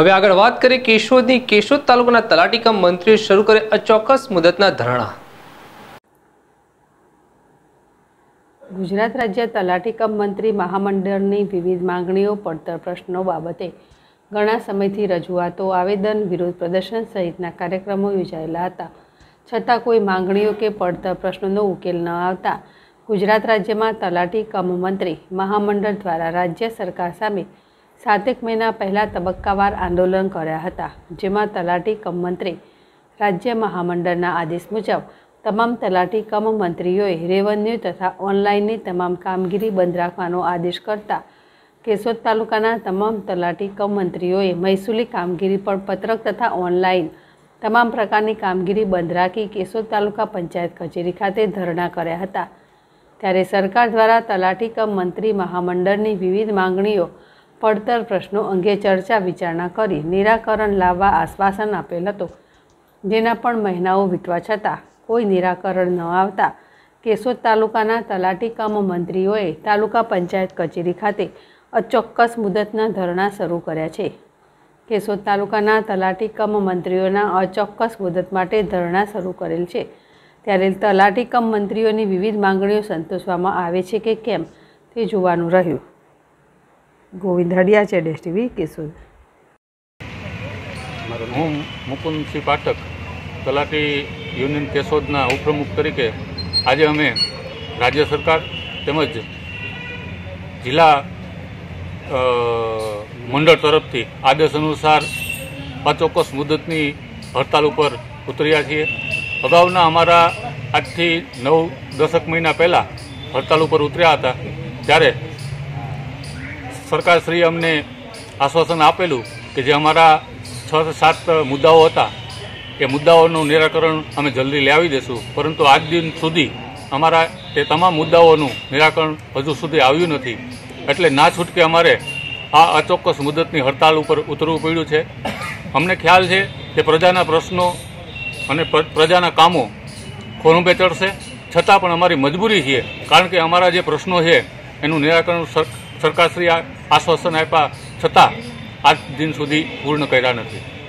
હવે આગળ વાત કરીએ કેશોદની. કેશોદ તાલુકાના તલાટીકમ મંત્રીએ શરૂ કરે અચોક્કસ મુદતના ધરણા. ગુજરાત રાજ્ય તલાટીકમ મંત્રી મહામંડળની વિવિધ માંગણીઓ, પડતર પ્રશ્નો બાબતે ઘણા સમયથી રજૂઆતો, આવેદન વિરોધ પ્રદર્શન સહિતના કાર્યક્રમો યોજાયેલા હતા. છતાં કોઈ માંગણીઓ કે પડતર પ્રશ્નોનો ઉકેલ ન આવતા ગુજરાત રાજ્યમાં તલાટી કમ મંત્રી મહામંડળ દ્વારા રાજ્ય સરકાર સામે સાતેક મહિના પહેલાં તબક્કાવાર આંદોલન કર્યા હતા, જેમાં તલાટી કમ મંત્રી, રાજ્ય મહામંડળના આદેશ મુજબ તમામ તલાટી કમ મંત્રીઓએ રેવન્યુ તથા ઓનલાઈનની તમામ કામગીરી બંધ રાખવાનો આદેશ કરતા કેશોદ તાલુકાના તમામ તલાટી કમ મંત્રીઓએ મહેસૂલી કામગીરી પર પત્રક તથા ઓનલાઈન તમામ પ્રકારની કામગીરી બંધ રાખી કેશોદ તાલુકા પંચાયત કચેરી ખાતે ધરણા કર્યા હતા. ત્યારે સરકાર દ્વારા તલાટી કમ મંત્રી મહામંડળની વિવિધ માંગણીઓ પડતર પ્રશ્નો અંગે ચર્ચા વિચારણા કરી નિરાકરણ લાવવા આશ્વાસન આપેલ હતું. જેના પણ મહિનાઓ વીતવા છતાં કોઈ નિરાકરણ ન આવતા કેશોદ તાલુકાના તલાટી કમ મંત્રીઓએ તાલુકા પંચાયત કચેરી ખાતે અચોક્કસ મુદતના ધરણા શરૂ કર્યા છે. કેશોદ તાલુકાના તલાટી કમ મંત્રીઓના અચોક્કસ મુદત માટે ધરણા શરૂ કરેલ છે. ત્યારે તલાટી કમ મંત્રીઓની વિવિધ માંગણીઓ સંતોષવામાં આવે છે કે કેમ તે જોવાનું રહ્યું. ગોવિંદ હડિયા છે ડેશ ટીવી કેશોદ. હું મુકુંદસિંહ પાઠક, તલાટી યુનિયન કેશોદના ઉપપ્રમુખ તરીકે આજે અમે રાજ્ય સરકાર તેમજ જિલ્લા મંડળ તરફથી આદેશ અનુસાર અચોક્કસ મુદતની હડતાલ ઉપર ઉતર્યા છીએ. અગાઉના અમારા આજથી નવ દસક મહિના પહેલાં હડતાલ ઉપર ઉતર્યા હતા. ત્યારે સરકારશ્રીએ અમને આશ્વાસન આપેલું કે જે અમારા છ સાત મુદ્દાઓ હતા એ મુદ્દાઓનું નિરાકરણ અમે જલ્દી લાવી દઈશું પરંતુ આજ દિન સુધી અમારા તે તમામ મુદ્દાઓનું નિરાકરણ હજુ સુધી આવ્યું નથી. એટલે ના છૂટકે અમારે આ અચોક્કસ મુદતની હડતાલ ઉપર ઉતરવું પડ્યું છે. અમને ખ્યાલ છે કે પ્રજાના પ્રશ્નો અને પ્રજાના કામો ખોરુંભે ચડશે છતાં પણ અમારી મજબૂરી છે, કારણ કે અમારા જે પ્રશ્નો છે, એનું નિરાકરણ સરકારશ્રી આશ્વાસન આપ્યા છતાં આજ દિન સુધી પૂર્ણ કર્યા નથી.